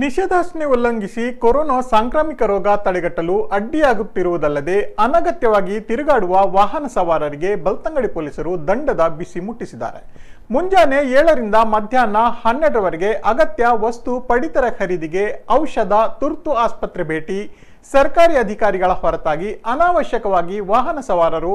ನಿಷೇಧಾಜ್ಞೆ ಉಲ್ಲಂಘಿಸಿ ಕೊರೋನಾ ಸಾಂಕ್ರಾಮಿಕ ರೋಗ ತಡೆಗಟ್ಟಲು ಅಡ್ಡಿಯಾಗುತ್ತಿರುವುದಲ್ಲದೆ ಅನಗತ್ಯವಾಗಿ ತಿರುಗಾಡುವ ವಾಹನ ಸವಾರರಿಗೆ ಬಲ್ತಂಗಡಿ ಪೊಲೀಸರು ದಂಡದ ಬಿಸಿ ಮುಟ್ಟಿಸಿದ್ದಾರೆ. ಮುಂಜಾನೆ ಏಳರಿಂದ ಮಧ್ಯಾಹ್ನ ಹನ್ನೆರಡರವರೆಗೆ ಅಗತ್ಯ ವಸ್ತು ಪಡಿತರ ಖರೀದಿಗೆ ಔಷಧ, ತುರ್ತು ಆಸ್ಪತ್ರೆ ಭೇಟಿ, ಸರ್ಕಾರಿ ಅಧಿಕಾರಿಗಳ ಹೊರತಾಗಿ ಅನಾವಶ್ಯಕವಾಗಿ ವಾಹನ ಸವಾರರು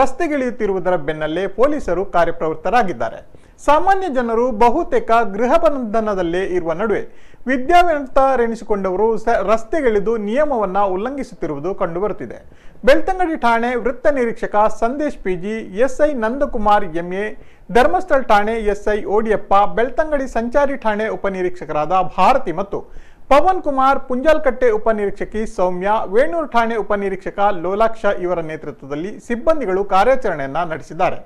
ರಸ್ತೆಗಿಳಿಯುತ್ತಿರುವುದರ ಬೆನ್ನಲ್ಲೇ ಪೊಲೀಸರು ಕಾರ್ಯಪ್ರವೃತ್ತರಾಗಿದ್ದಾರೆ. ಸಾಮಾನ್ಯ ಜನರು ಬಹುತೇಕ ಗೃಹ ಬಂಧನದಲ್ಲೇ ಇರುವ ನಡುವೆ ವಿದ್ಯಾವಂತರೆನಿಸಿಕೊಂಡವರು ರಸ್ತೆಗಿಳಿದು ನಿಯಮವನ್ನ ಉಲ್ಲಂಘಿಸುತ್ತಿರುವುದು ಕಂಡುಬರುತ್ತಿದೆ. ಬೆಳ್ತಂಗಡಿ ಠಾಣೆ ವೃತ್ತ ನಿರೀಕ್ಷಕ Sandesh PG, SI Nandakumar MA Dharmasthala ಠಾಣೆ ಎಸ್ಐ ಓಡಿಯಪ್ಪ, ಬೆಳ್ತಂಗಡಿ ಸಂಚಾರಿ ಠಾಣೆ ಉಪನಿರೀಕ್ಷಕರಾದ ಭಾರತಿ ಮತ್ತು ಪವನ್ ಕುಮಾರ್ ಪುಂಜಾಲ್ಕಟ್ಟೆ ಉಪನಿರೀಕ್ಷಕಿ ಸೌಮ್ಯ, ವೇಣೂರು ಠಾಣೆ ಉಪನಿರೀಕ್ಷಕ ಲೋಲಾಕ್ಷ ಇವರ ನೇತೃತ್ವದಲ್ಲಿ ಸಿಬ್ಬಂದಿಗಳು ಕಾರ್ಯಾಚರಣೆಯನ್ನ ನಡೆಸಿದ್ದಾರೆ.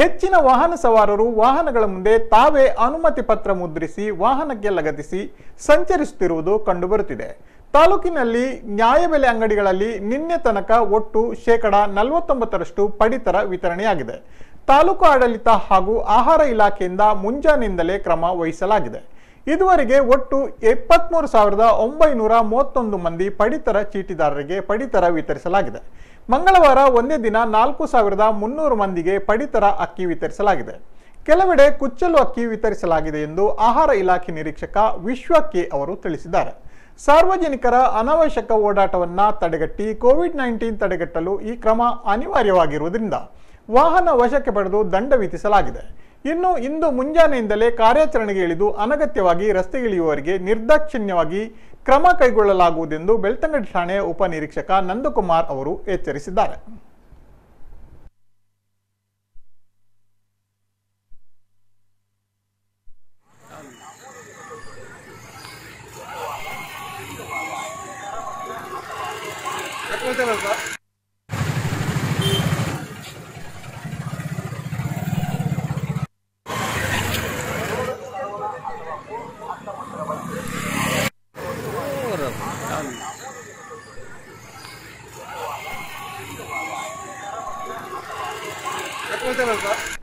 ಹೆಚ್ಚಿನ ವಾಹನ ಸವಾರರು ವಾಹನಗಳ ಮುಂದೆ ತಾವೇ ಅನುಮತಿ ಪತ್ರ ಮುದ್ರಿಸಿ ವಾಹನಕ್ಕೆ ಲಗತ್ತಿಸಿ ಸಂಚರಿಸುತ್ತಿರುವುದು ಕಂಡುಬರುತ್ತಿದೆ. ತಾಲೂಕಿನಲ್ಲಿ ನ್ಯಾಯಬೆಲೆ ಅಂಗಡಿಗಳಲ್ಲಿ ನಿನ್ನೆ ತನಕ ಒಟ್ಟು ಶೇಕಡಾ ನಲವತ್ತೊಂಬತ್ತರಷ್ಟು ಪಡಿತರ ವಿತರಣೆಯಾಗಿದೆ. ತಾಲೂಕು ಆಡಳಿತ ಹಾಗೂ ಆಹಾರ ಇಲಾಖೆಯಿಂದ ಮುಂಜಾನೆಯಿಂದಲೇ ಕ್ರಮ ವಹಿಸಲಾಗಿದೆ. ಇದುವರೆಗೆ ಒಟ್ಟು ಎಪ್ಪತ್ಮೂರು ಸಾವಿರದ ಒಂಬೈನೂರ ಮೂವತ್ತೊಂದು ಮಂದಿ ಪಡಿತರ ಚೀಟಿದಾರರಿಗೆ ಪಡಿತರ ವಿತರಿಸಲಾಗಿದೆ. ಮಂಗಳವಾರ ಒಂದೇ ದಿನ ನಾಲ್ಕು ಸಾವಿರದ ಮುನ್ನೂರು ಮಂದಿಗೆ ಪಡಿತರ ಅಕ್ಕಿ ವಿತರಿಸಲಾಗಿದೆ. ಕೆಲವೆಡೆ ಕುಚ್ಚಲು ಅಕ್ಕಿ ವಿತರಿಸಲಾಗಿದೆ ಎಂದು ಆಹಾರ ಇಲಾಖೆ ನಿರೀಕ್ಷಕ ವಿಶ್ವ ಕೆ ಅವರು ತಿಳಿಸಿದ್ದಾರೆ. ಸಾರ್ವಜನಿಕರ ಅನಾವಶ್ಯಕ ಓಡಾಟವನ್ನು ತಡೆಗಟ್ಟಿ ಕೋವಿಡ್ ನೈನ್ಟೀನ್ ತಡೆಗಟ್ಟಲು ಈ ಕ್ರಮ ಅನಿವಾರ್ಯವಾಗಿರುವುದರಿಂದ ವಾಹನ ವಶಕ್ಕೆ ಪಡೆದು ದಂಡ ವಿಧಿಸಲಾಗಿದೆ. ಇನ್ನು ಇಂದು ಮುಂಜಾನೆಯಿಂದಲೇ ಕಾರ್ಯಾಚರಣೆಗೆ ಇಳಿದು ಅನಗತ್ಯವಾಗಿ ರಸ್ತೆಗಿಳಿಯುವವರಿಗೆ ನಿರ್ದಾಕ್ಷಿಣ್ಯವಾಗಿ ಕ್ರಮ ಕೈಗೊಳ್ಳಲಾಗುವುದೆಂದು ಬೆಳ್ತಂಗಡಿ ಠಾಣೆಯ ಉಪನಿರೀಕ್ಷಕ ನಂದಕುಮಾರ್ ಅವರು ಎಚ್ಚರಿಸಿದ್ದಾರೆ. どうたのか